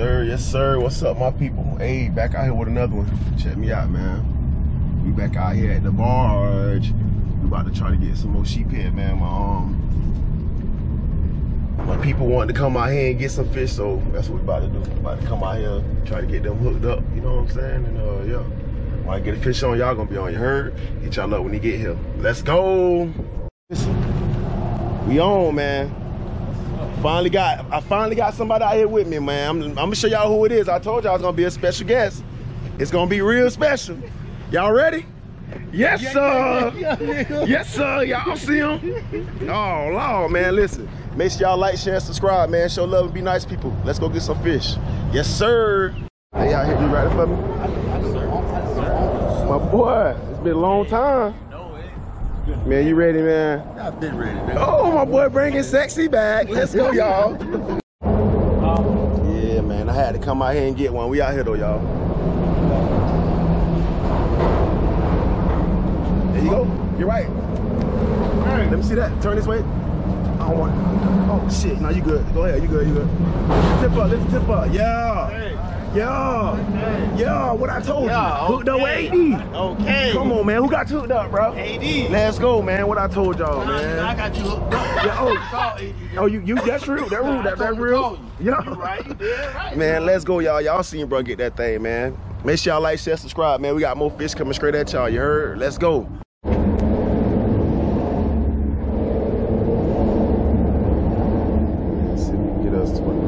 sir. Yes, sir. What's up, my people? Hey, back out here with another one. Check me out, man. We back out here at the barge. We about to try to get some more sheephead, man. My um, my people wanted to come out here and get some fish, so that's what we about to do. About to come out here, try to get them hooked up. You know what I'm saying? And uh, yeah. When I get a fish on, y'all gonna be on. your heard? Hit y'all up when you get here. Let's go. We on, man. Finally got, I finally got somebody out here with me, man. I'm, I'm gonna show y'all who it is. I told y'all it's gonna be a special guest. It's gonna be real special. Y'all ready? Yes, sir. yes, sir. Y'all see him? Oh, Lord, man. Listen, make sure y'all like, share, and subscribe, man. Show love and be nice people. Let's go get some fish. Yes, sir. Hey, y'all here, you ready for me? My boy, it's been a long time. Man, you ready, man? I've been ready, man. Oh, my boy bringing sexy back. Let's go, y'all. Yeah, man, I had to come out here and get one. We out here, though, y'all. There you go. You're right. Let me see that. Turn this way. I don't want. Oh shit! No, you good. Go ahead. You good. You good. Lift tip up. Lift tip up. Yeah. Yeah. Yeah. What I told Yeah, you. Hooked up okay. with AD. Okay. Come on, man. Who got hooked up, bro? AD. Let's go, man. What I told y'all, man. I got you hooked up. Yeah, oh. Oh, you, you, that's real. That real. That, that real. Yeah. Yeah. You right. You did right. Man, let's go, y'all. Y'all seen bro get that thing, man. Make sure y'all like, share, subscribe, man. We got more fish coming straight at y'all. You heard? Let's go. Let's see if we can get us 20.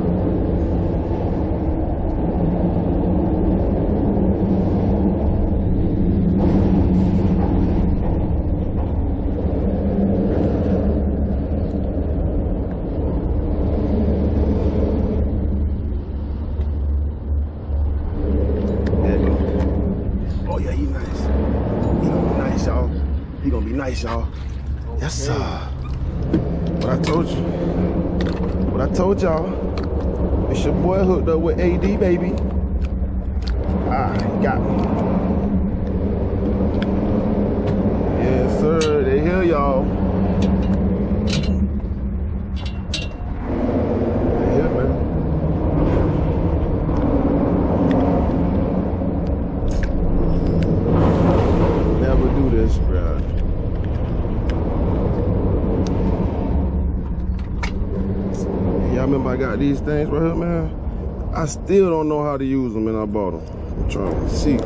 There you go. Oh yeah, he nice. He gonna be nice, y'all. He gonna be nice, y'all. Yes, sir. What I told you. What I told y'all. It's your boy hooked up with AD, baby. Ah, he got me. Yes, sir. They hear y'all. They here, man. Never do this, bruh. Y'all remember I got these things right here, man? I still don't know how to use them and I bought them. I'm trying to see.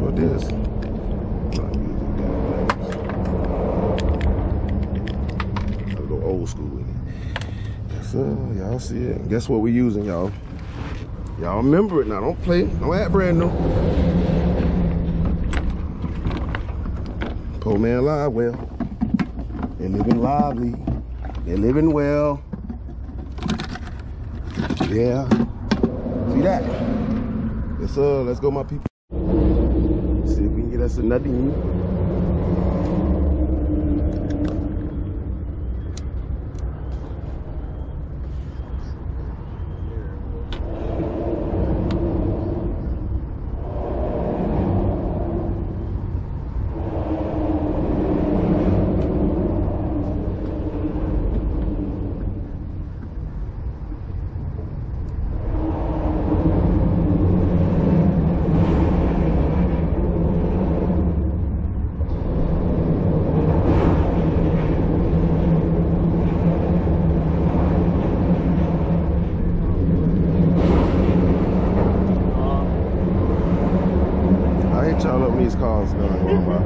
For this. Gotta go old school with it. Yes. Y'all see it. Guess what we using, y'all? Y'all remember it now. Don't play. Don't act brand new. Poor man live well. They're living lively. They're living well. Yeah. See that? Yes, sir. Let's go, my people. See if we can get us a Nadine. I hit cars going by.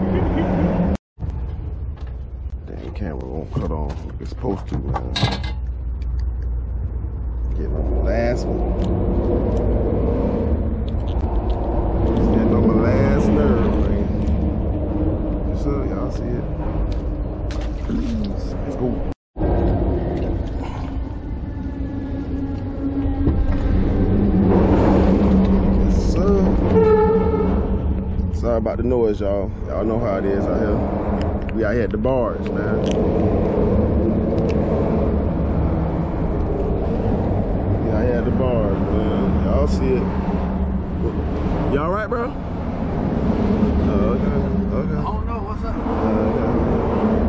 Damn camera won't cut on like it's supposed to, man. Getting on the last one. Getting on my last nerve, man. Yes, sir. Y'all see it? Please. Let's go. Yes, sir. Sorry about the noise, y'all. Y'all know how it is out here. We out here at the bars, man. We out here at the bars, man. Y'all see it. Y'all right, bro? Oh, okay. I don't know what's up.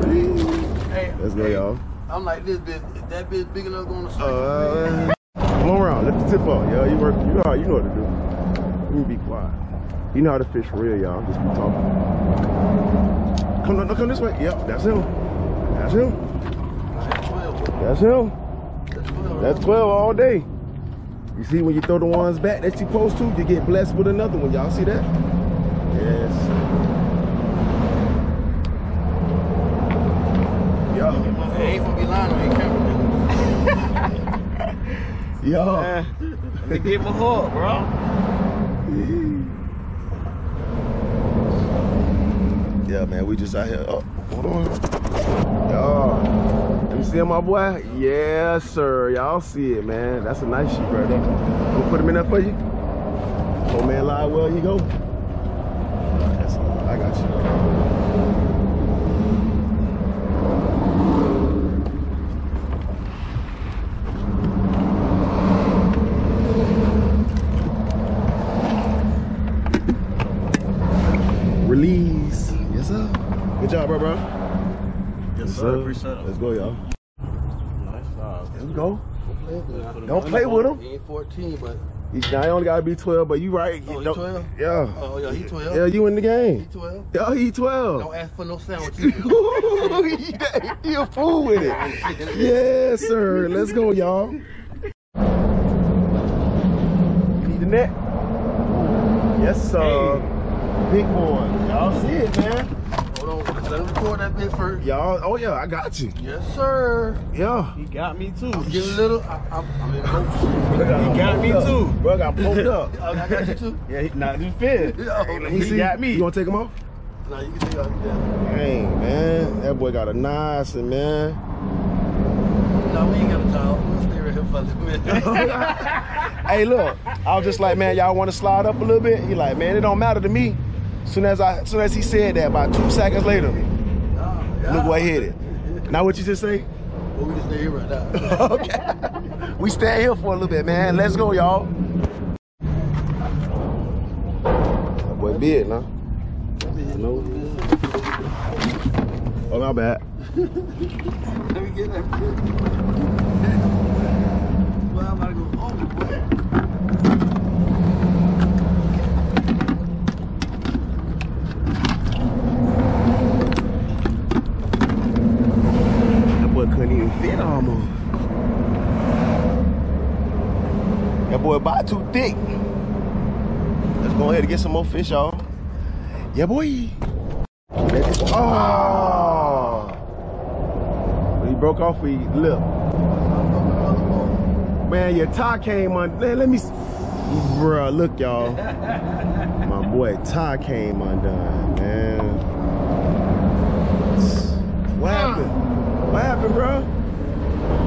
okay. Hey, Let's go, y'all. I'm like this bitch. That bitch big enough going to sleep. Uh, come on around. Let the tip off, yo. You work. You know, you know what to do. Let me be quiet. You know how to fish for real, y'all. Just be talking. Come, no, come this way. Yep, that's him. That's him. That's him. That's 12. All day. You see, when you throw the ones back that you supposed to, you get blessed with another one. Y'all see that? Yes. Yo. Hey, ain't gonna be lying on your camera. Yo. Let me get my hook, bro. Yeah, man, we just out here. Oh, hold on. Yo. You see my boy? Yeah, sir. Y'all see it, man. That's a nice sheep right there. I'm gonna put him in there for you. Oh, man, live well, you go. I got you. Release. Yes, sir. Good job, bro, bro. Yes, sir. Let's go, y'all. Nice job. Let's go. Play with him. Don't play with him. He ain't 14, but He, now, he only gotta be 12, but you right. Oh, he Don't- 12? Yeah. oh yeah, he 12. Yeah, you in the game. He game. 12. Yeah, he 12. Don't ask for no sandwiches. he, he a fool with it. Yes, sir. Let's go, y'all. Need the net? Yes, sir. Big boy. Y'all see it, man. Let him record that bit first. Y'all, oh yeah, I got you. Yes, sir. Yeah. He got me too. I'm getting a little. I, I'm, I'm in boat. He got me too. Bro, got poked up. I got you too. Yeah, he not just fit. Oh, He see, got me. You wanna take him off? Nah, you can take that. Dang, man. That boy got a nice one, man. Nah, we ain't got a job. We'll stay right here for a little hey, look, I was just like, man, y'all want to slide up a little bit? He like, man, it don't matter to me. Soon as I, soon as he said that, about two seconds later, look what hit it. Now what you just say? Well, we just stay here right now. okay. We stay here for a little bit, man. Let's go, y'all. That boy big, nah. No. Oh, my bad. Let me get that. Well, I'm about to go home, boy. That boy couldn't fit almost. That boy body too thick. Let's go ahead and get some more fish, y'all. Yeah, boy. Oh! He broke off his lip. Man, your tie came on. Man, let me. Bruh, look, y'all. My boy tie came undone, man. What happened? What happened, bro?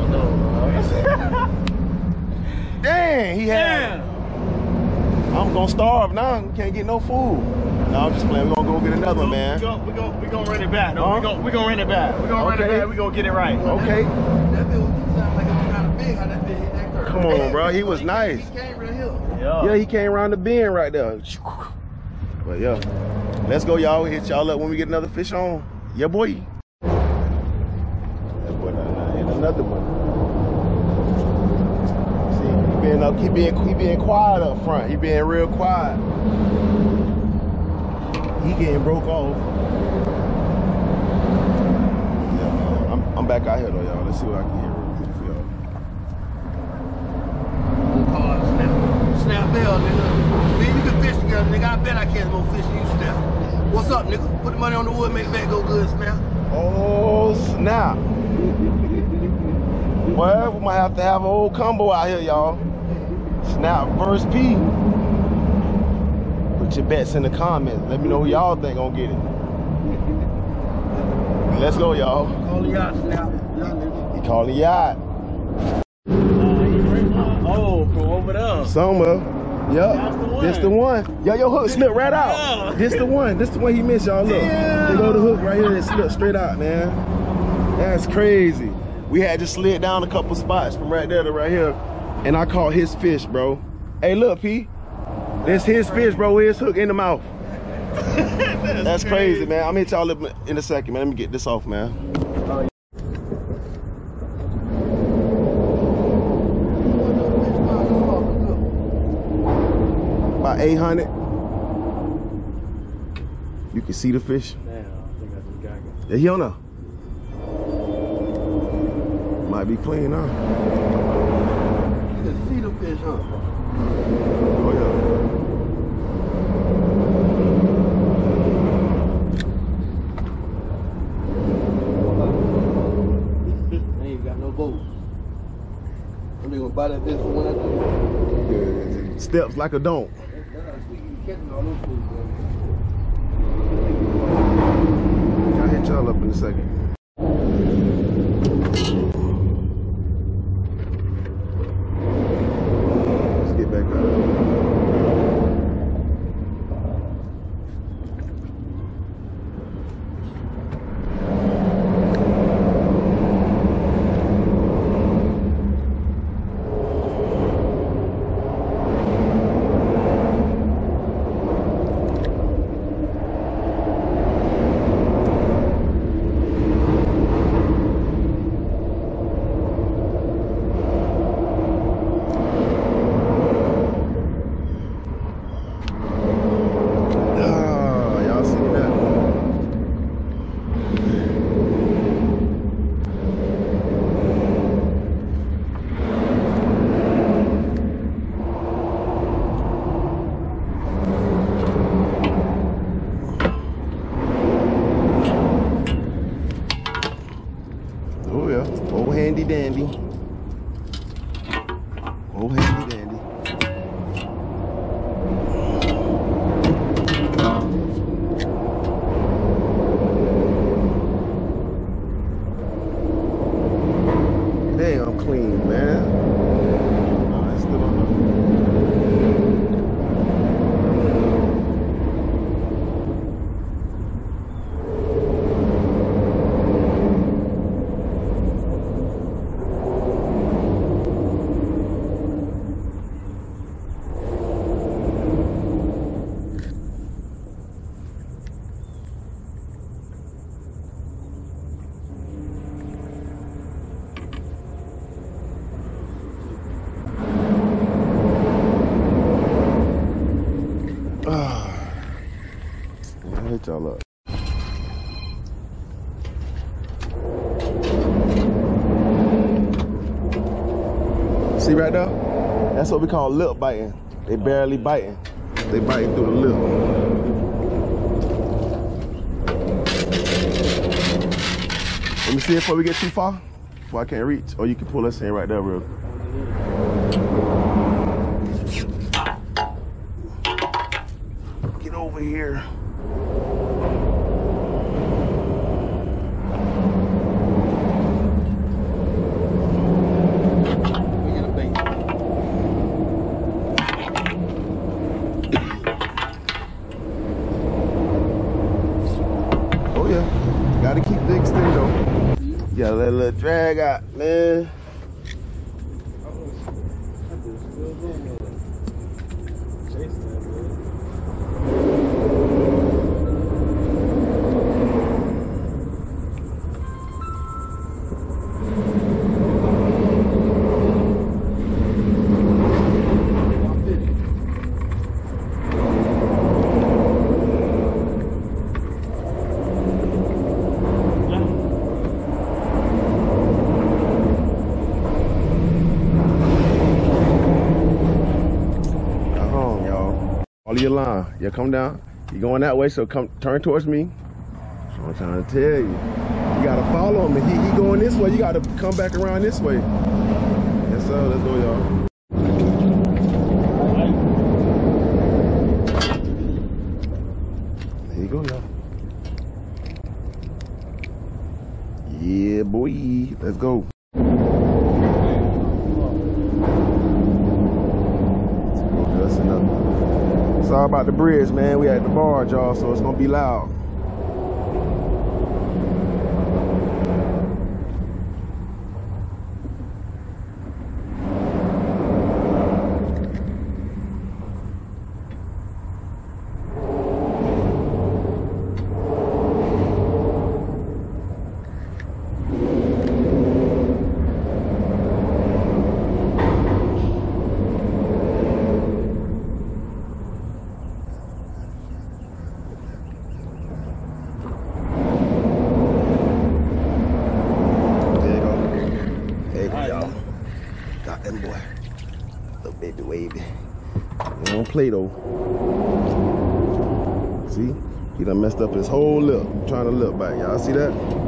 Dang, he had. I'm gonna starve now. Can't get no food. No, I'm just playing. We're gonna go get another one, We man. gon' we gon' we gonna run it back. No, Huh? we gon' we gonna run it back. We're gonna run it Okay. back. We're gonna get it right. Okay. That bit was like it kind of big. How that hit that curve. Come on, bro. He was He nice. came real here. Yeah. Yeah, he came around the bend right there. But yeah, let's go, y'all. We hit y'all up when we get another fish on. Yeah, boy. That boy done- done hit another one. See, he being up, he being he being quiet up front. He being real quiet. He getting broke off. Yeah. I'm, I'm back out here though, y'all. Let's see what I can hear real quick for y'all. Snap. Bell, nigga. Me and you can fish together, nigga. I bet I catch more fish than you, snap. What's up, nigga? Put the money on the wood, make the bet go good, snap. Oh snap! Well, we might have to have a whole combo out here, y'all. Snap versus P. Put your bets in the comments. Let me know who y'all think gonna get it. Let's go, y'all. Call the yacht, snap. He calling you out. Oh, from over there. Somewhere. Yup. That's the one. This the one. Yo, your hook slipped right out. Yeah. This the one. This the one he missed, y'all. Look. Damn. They go the hook right here and slip straight out, man. That's crazy. We had just slid down a couple spots from right there to right here, and I caught his fish, bro. Hey, look, P. This his fish, bro. His hook in the mouth. That's, That's crazy, crazy, man. I'm hit y'all in a second, man. Let me get this off, man. About 800. You can see the fish. Damn, I think I just got it. Yeah, he on know. Might be clean, huh? You can see the fish, huh? Oh, yeah. They ain't got no boat. I'm gonna buy that fish for when I do. Yeah, Steps like a don't. That's how you catching all those fish, man. I'll hit y'all up in a second. Right there? That's what we call lip biting. They barely oh, biting. They biting through the lip. Let me see before we get too far. Before I can't reach. Or you can pull us in right there, real. Get over here. We get a bait. Oh yeah. Gotta keep the extendo. Yeah, let a little drag out, your line. Yeah, come down. You going that way, so come turn towards me. That's what I'm trying to tell you. You gotta follow him. He, he going this way, you gotta come back around this way. Yes, sir. Let's go, y'all. There you go, y'all. Yeah, boy. Let's go. That's Sorry about the bridge, man. We at the barge, y'all, so it's gonna be loud. It don't play though. See? He done messed up his whole lip. trying to look back. Y'all see that?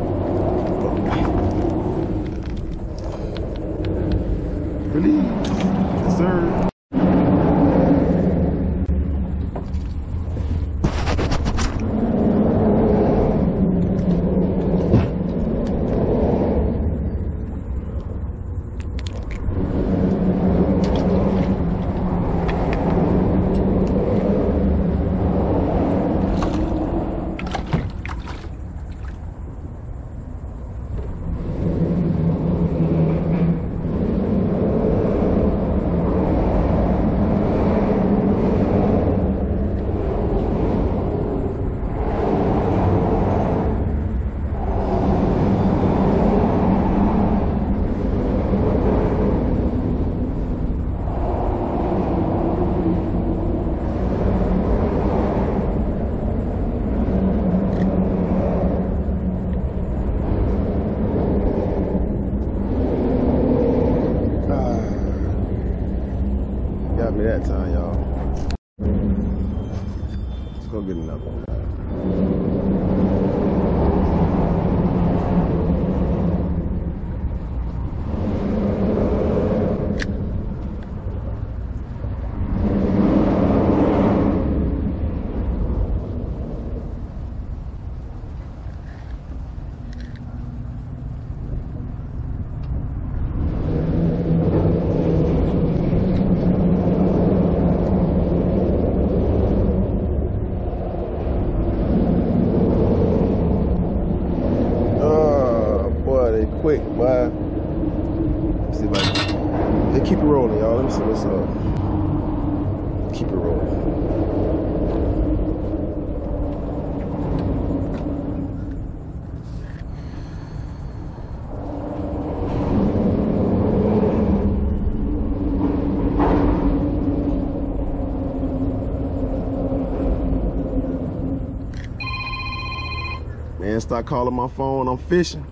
Start calling my phone. I'm fishing.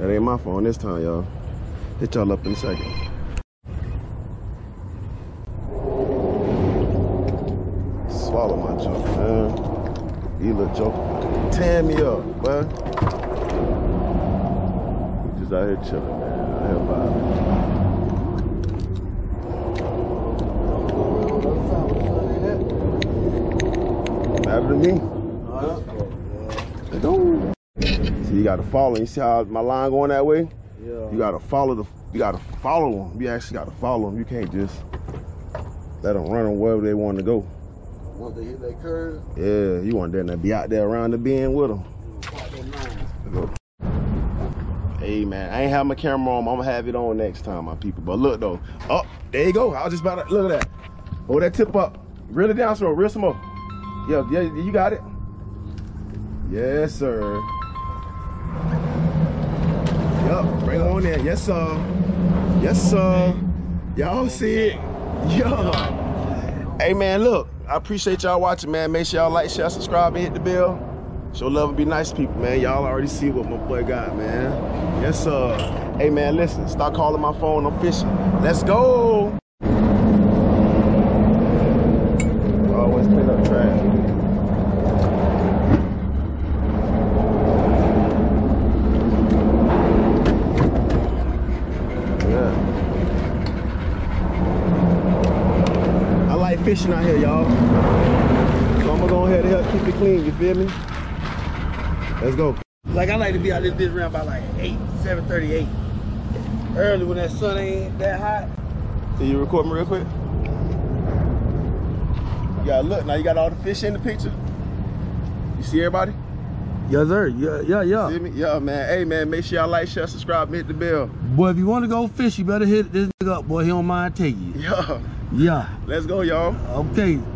That ain't my phone this time, y'all. Hit y'all up in a second. Swallow my joke, man. You little joke. Tear me up, boy. Just out here chilling, man. Out here vibing. Matter to me. See, you gotta follow. You see how my line going that way? Yeah. You gotta follow the. You gotta follow them. You actually gotta follow them. You can't just let them run them wherever they want to go. Once they hit that curve, Yeah, you want them to be out there around the bend with them. Hey man, I ain't have my camera on. I'm gonna have it on next time, my people. But look though, oh, there you go. I was just about to look at that. Hold that tip up. Reel it down more. Reel some more. Yeah, yeah, you got it. Yes, sir. Yup, bring on in. Yes, sir. Yes, sir. Y'all see it? Yeah. Hey man, look, I appreciate y'all watching, man. Make sure y'all like, share, subscribe, and hit the bell. Show love and be nice people, man. Y'all already see what my boy got, man. Yes, sir. Hey, man, listen. Stop calling my phone. I'm fishing. Let's go. Always clean up trash. Yeah. I like fishing out here, y'all. So I'm gonna go ahead and help keep it clean, you feel me? Let's go. Like I like to be out this bitch around by like eight, seven thirty-eight. Early when that sun ain't that hot. Can you record me real quick? Yeah, look, now you got all the fish in the picture. You see everybody? Yes, sir. Yeah, yeah, yeah. See me? Yeah, man. Hey, man, make sure y'all like, share, subscribe, hit the bell. Boy, if you want to go fish, you better hit this nigga up, boy. He don't mind taking you. Yeah. Yeah. Let's go, y'all. Okay.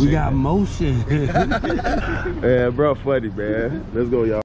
We got that. motion. Yeah, bro, funny, man. Let's go, y'all.